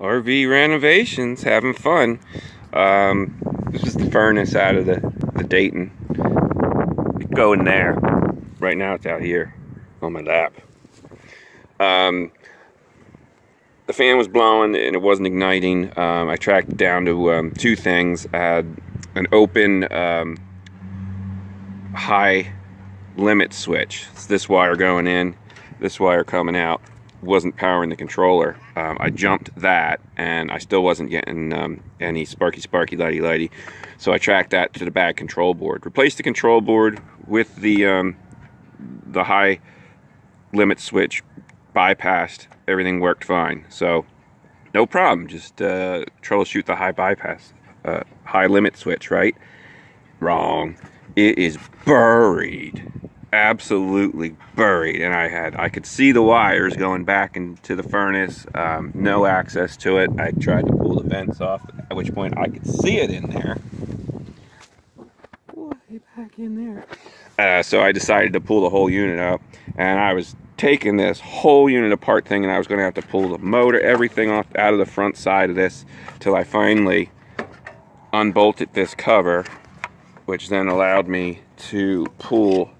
RV renovations, having fun. Um, this is the furnace out of the, the Dayton. Go in there. Right now it's out here on my lap. Um, the fan was blowing and it wasn't igniting. Um, I tracked down to um, two things. I had an open um, high limit switch. It's this wire going in, this wire coming out. Wasn't powering the controller. Um, I jumped that and I still wasn't getting um, any sparky sparky lighty lighty. So I tracked that to the back control board. Replaced the control board with the um, the high limit switch, bypassed, everything worked fine. So no problem, just uh, troubleshoot the high bypass, uh, high limit switch, right? Wrong. It is buried absolutely buried and I had I could see the wires going back into the furnace um, no access to it. I tried to pull the vents off at which point I could see it in there. Way back in there. Uh, so I decided to pull the whole unit up and I was taking this whole unit apart thing and I was going to have to pull the motor everything off out of the front side of this till I finally unbolted this cover which then allowed me to pull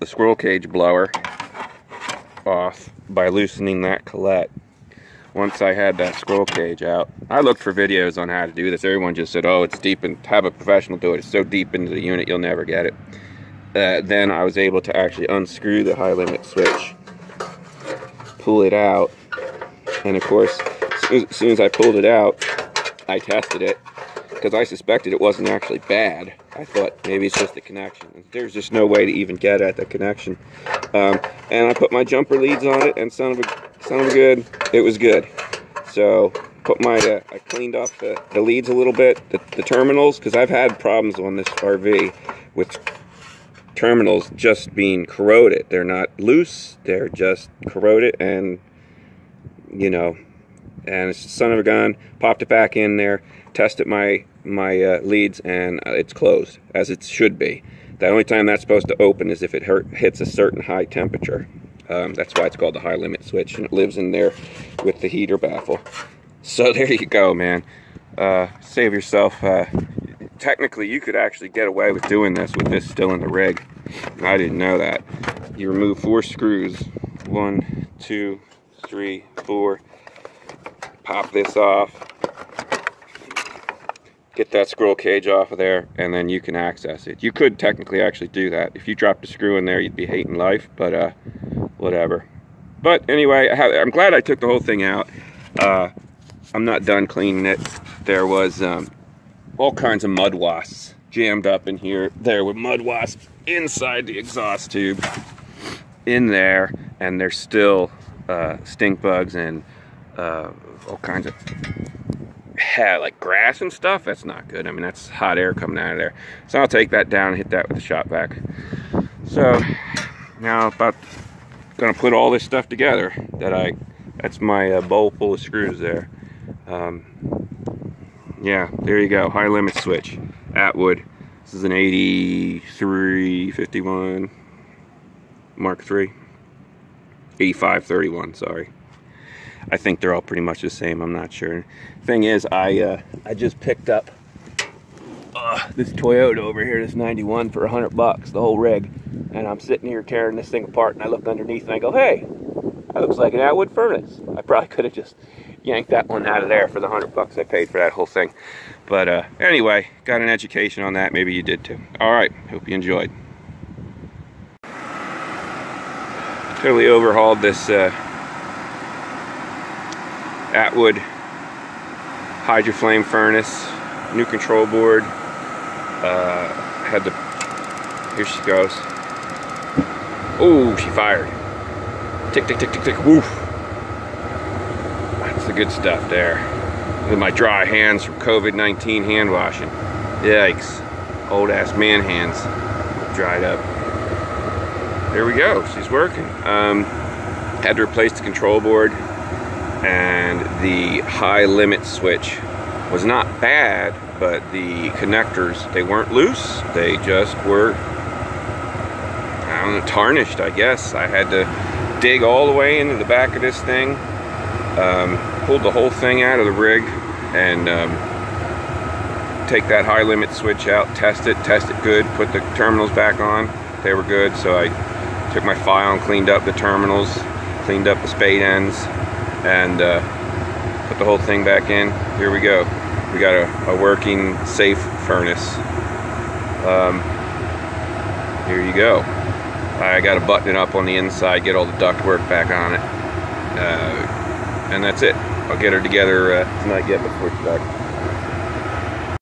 the squirrel cage blower off by loosening that collet. Once I had that squirrel cage out, I looked for videos on how to do this. Everyone just said, oh, it's deep and have a professional do it. It's so deep into the unit, you'll never get it. Uh, then I was able to actually unscrew the high limit switch, pull it out, and of course, as soon as I pulled it out, I tested it because I suspected it wasn't actually bad. I thought maybe it's just the connection. There's just no way to even get at the connection. Um, and I put my jumper leads on it, and son of a son of a good, it was good. So put my, uh, I cleaned off the, the leads a little bit, the, the terminals, because I've had problems on this RV with terminals just being corroded. They're not loose, they're just corroded, and you know, and it's son of a gun. Popped it back in there, tested my my uh, leads, and uh, it's closed as it should be. The only time that's supposed to open is if it hurt, hits a certain high temperature. Um, that's why it's called the high limit switch, and it lives in there with the heater baffle. So there you go, man. Uh, save yourself. Uh, technically, you could actually get away with doing this with this still in the rig. I didn't know that. You remove four screws. One, two, three, four pop this off, get that squirrel cage off of there, and then you can access it. You could technically actually do that. If you dropped a screw in there, you'd be hating life, but uh, whatever. But anyway, I am glad I took the whole thing out. Uh, I'm not done cleaning it. There was um, all kinds of mud wasps jammed up in here. There were mud wasps inside the exhaust tube in there, and there's still uh, stink bugs and uh, all kinds of like grass and stuff. That's not good. I mean, that's hot air coming out of there. So I'll take that down and hit that with a shop vac. So now about gonna put all this stuff together that I, that's my uh, bowl full of screws there. Um, yeah, there you go. High limit switch. Atwood. This is an 8351 Mark III. 8531, sorry. I think they're all pretty much the same. I'm not sure. Thing is, I uh, I just picked up uh, this Toyota over here, this 91 for 100 bucks, the whole rig. And I'm sitting here tearing this thing apart, and I look underneath and I go, hey, that looks like an Atwood furnace. I probably could have just yanked that one out of there for the 100 bucks I paid for that whole thing. But uh, anyway, got an education on that. Maybe you did too. All right, hope you enjoyed. Totally overhauled this uh, Atwood HydroFlame furnace, new control board. Uh, had the, here she goes. Oh, she fired. Tick, tick, tick, tick, tick, woof. That's the good stuff there. With my dry hands from COVID-19 hand washing. Yikes. Old ass man hands dried up. There we go, she's working. Um, had to replace the control board and the high limit switch was not bad but the connectors they weren't loose they just were tarnished I guess I had to dig all the way into the back of this thing um, pulled the whole thing out of the rig and um, take that high limit switch out, test it, test it good, put the terminals back on. They were good, so I took my file and cleaned up the terminals, cleaned up the spade ends, and uh, put the whole thing back in. Here we go. We got a, a working, safe furnace. Um, here you go. I got to button it up on the inside, get all the duct work back on it. Uh, and that's it. I'll get her together uh, tonight yet before dark.